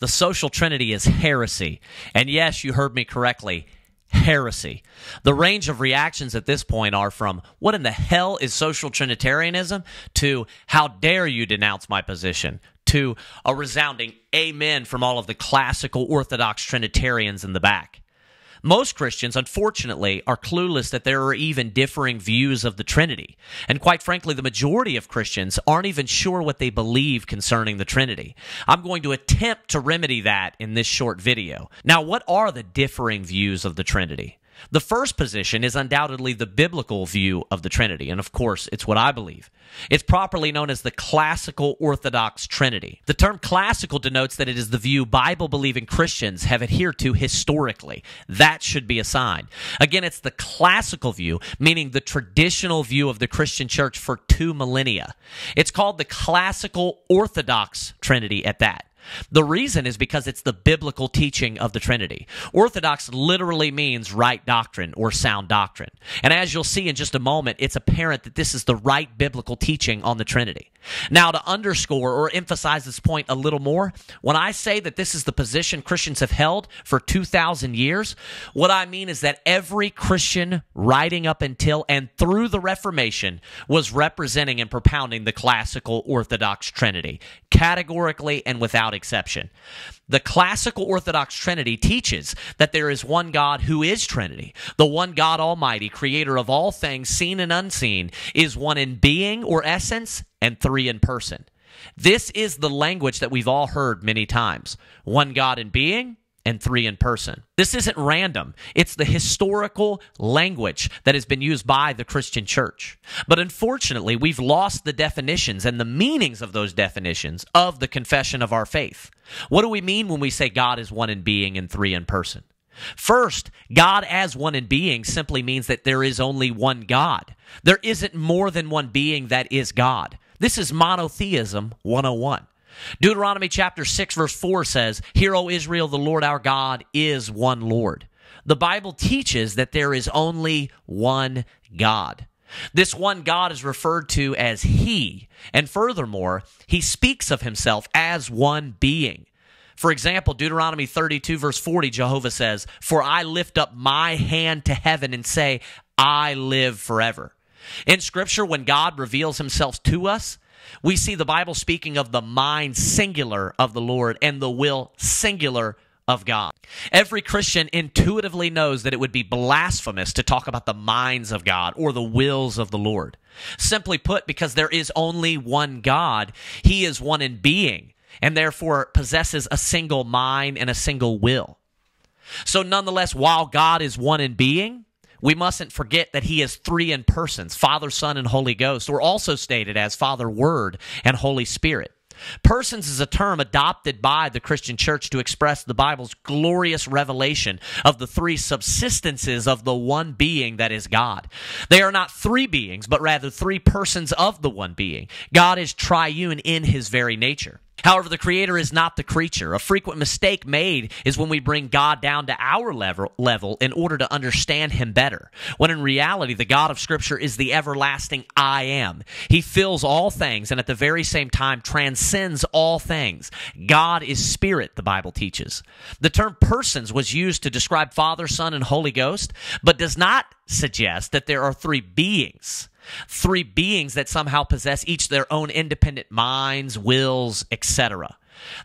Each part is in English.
the social trinity is heresy. And yes, you heard me correctly heresy. The range of reactions at this point are from what in the hell is social trinitarianism to how dare you denounce my position to a resounding amen from all of the classical orthodox trinitarians in the back. Most Christians, unfortunately, are clueless that there are even differing views of the Trinity. And quite frankly, the majority of Christians aren't even sure what they believe concerning the Trinity. I'm going to attempt to remedy that in this short video. Now, what are the differing views of the Trinity? The first position is undoubtedly the biblical view of the Trinity, and of course, it's what I believe. It's properly known as the classical Orthodox Trinity. The term classical denotes that it is the view Bible believing Christians have adhered to historically. That should be assigned. Again, it's the classical view, meaning the traditional view of the Christian church for two millennia. It's called the classical Orthodox Trinity at that. The reason is because it's the biblical teaching of the Trinity. Orthodox literally means right doctrine or sound doctrine. And as you'll see in just a moment, it's apparent that this is the right biblical teaching on the Trinity. Now, to underscore or emphasize this point a little more, when I say that this is the position Christians have held for 2,000 years, what I mean is that every Christian writing up until and through the Reformation was representing and propounding the classical Orthodox Trinity, categorically and without exception. The classical Orthodox Trinity teaches that there is one God who is Trinity. The one God Almighty, creator of all things seen and unseen, is one in being or essence and three in person. This is the language that we've all heard many times one God in being, and three in person. This isn't random. It's the historical language that has been used by the Christian church. But unfortunately, we've lost the definitions and the meanings of those definitions of the confession of our faith. What do we mean when we say God is one in being and three in person? First, God as one in being simply means that there is only one God. There isn't more than one being that is God. This is monotheism 101. Deuteronomy chapter 6, verse 4 says, Hear, O Israel, the Lord our God is one Lord. The Bible teaches that there is only one God. This one God is referred to as He, and furthermore, He speaks of Himself as one being. For example, Deuteronomy 32, verse 40, Jehovah says, For I lift up my hand to heaven and say, I live forever. In Scripture, when God reveals Himself to us, we see the Bible speaking of the mind singular of the Lord and the will singular of God. Every Christian intuitively knows that it would be blasphemous to talk about the minds of God or the wills of the Lord. Simply put, because there is only one God, He is one in being and therefore possesses a single mind and a single will. So, nonetheless, while God is one in being, we mustn't forget that he is three in persons Father, Son, and Holy Ghost, or also stated as Father, Word, and Holy Spirit. Persons is a term adopted by the Christian church to express the Bible's glorious revelation of the three subsistences of the one being that is God. They are not three beings, but rather three persons of the one being. God is triune in his very nature. However, the creator is not the creature. A frequent mistake made is when we bring God down to our level, level in order to understand him better. When in reality, the God of scripture is the everlasting I am. He fills all things and at the very same time transcends all things. God is spirit, the Bible teaches. The term persons was used to describe Father, Son, and Holy Ghost, but does not suggest that there are three beings three beings that somehow possess each their own independent minds, wills, etc.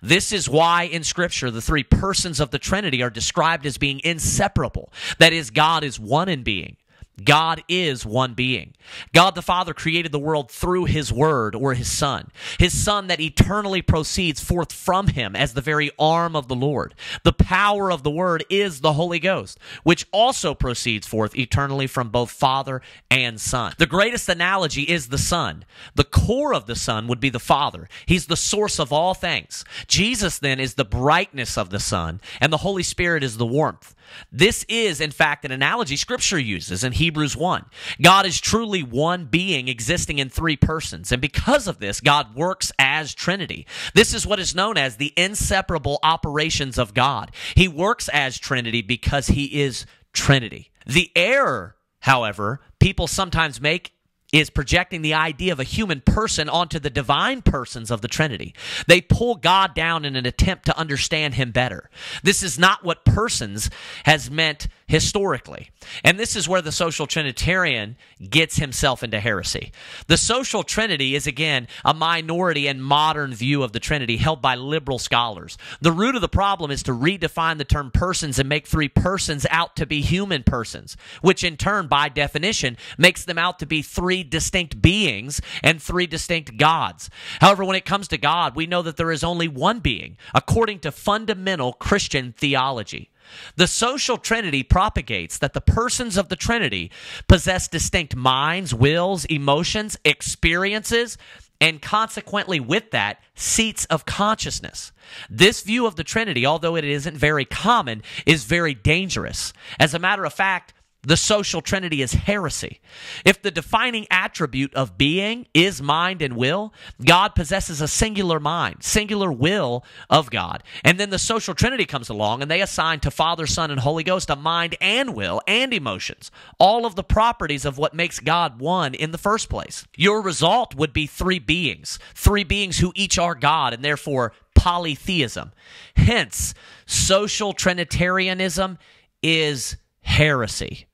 This is why in Scripture the three persons of the Trinity are described as being inseparable. That is, God is one in being. God is one being. God the Father created the world through his word or his Son, his Son that eternally proceeds forth from him as the very arm of the Lord. The power of the word is the Holy Ghost, which also proceeds forth eternally from both Father and Son. The greatest analogy is the sun. The core of the sun would be the Father. He's the source of all things. Jesus then is the brightness of the sun, and the Holy Spirit is the warmth. This is, in fact, an analogy Scripture uses in Hebrews 1. God is truly one being existing in three persons, and because of this, God works as Trinity. This is what is known as the inseparable operations of God. He works as Trinity because He is Trinity. The error, however, people sometimes make is projecting the idea of a human person onto the divine persons of the Trinity. They pull God down in an attempt to understand him better. This is not what persons has meant historically. And this is where the social Trinitarian gets himself into heresy. The social Trinity is, again, a minority and modern view of the Trinity held by liberal scholars. The root of the problem is to redefine the term persons and make three persons out to be human persons, which in turn, by definition, makes them out to be three distinct beings and three distinct gods. However, when it comes to God, we know that there is only one being, according to fundamental Christian theology. The social trinity propagates that the persons of the trinity possess distinct minds, wills, emotions, experiences, and consequently, with that, seats of consciousness. This view of the Trinity, although it isn't very common, is very dangerous. As a matter of fact, the social trinity is heresy. If the defining attribute of being is mind and will, God possesses a singular mind, singular will of God. And then the social trinity comes along and they assign to Father, Son, and Holy Ghost a mind and will and emotions, all of the properties of what makes God one in the first place. Your result would be three beings, three beings who each are God and therefore polytheism. Hence, social trinitarianism is heresy.